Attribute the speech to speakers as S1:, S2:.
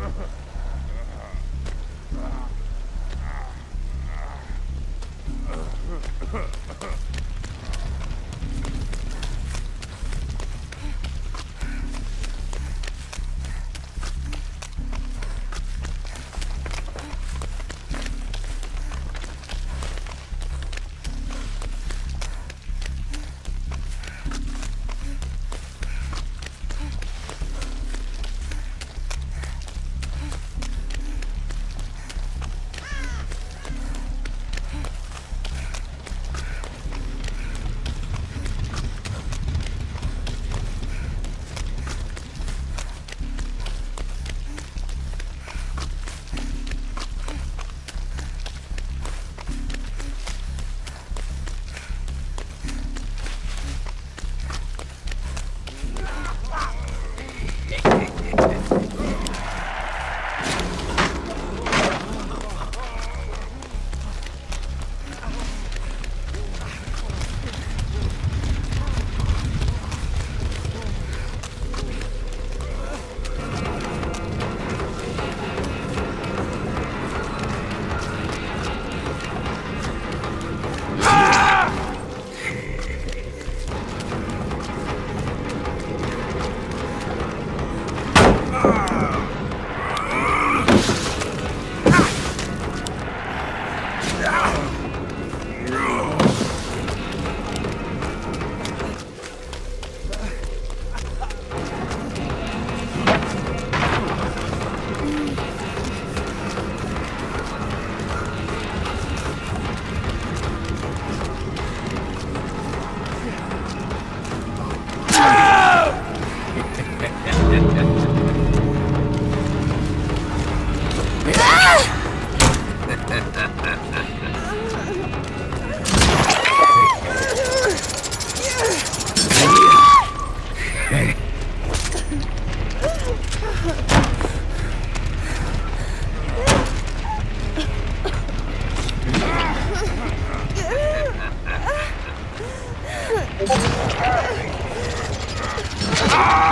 S1: Ha, ha, ha. Ah!